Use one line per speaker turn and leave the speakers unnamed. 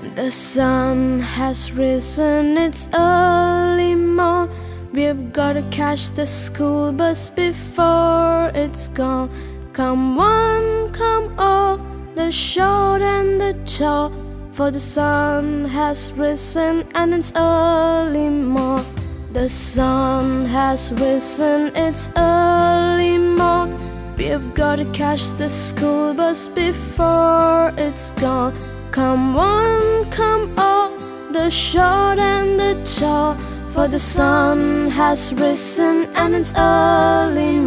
The sun has risen, it's early morn. We've gotta catch the school bus before it's gone. Come one, come all, the short and the tall. For the sun has risen and it's early morn. The sun has risen, it's early morn. We've gotta catch the school bus before it's gone. Come one, come all, the short and the tall. For the sun has risen and it's early.